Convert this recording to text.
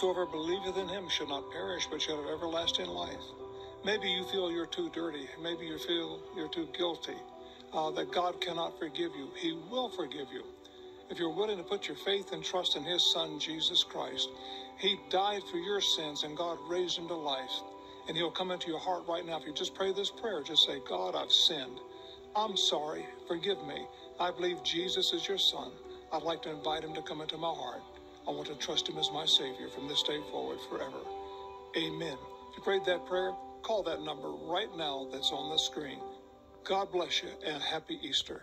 Whoever believeth in him shall not perish, but shall have everlasting life. Maybe you feel you're too dirty. Maybe you feel you're too guilty, uh, that God cannot forgive you. He will forgive you. If you're willing to put your faith and trust in his son, Jesus Christ, he died for your sins and God raised him to life. And he'll come into your heart right now. If you just pray this prayer, just say, God, I've sinned. I'm sorry. Forgive me. I believe Jesus is your son. I'd like to invite him to come into my heart. I want to trust him as my Savior from this day forward forever. Amen. If you prayed that prayer, call that number right now that's on the screen. God bless you and happy Easter.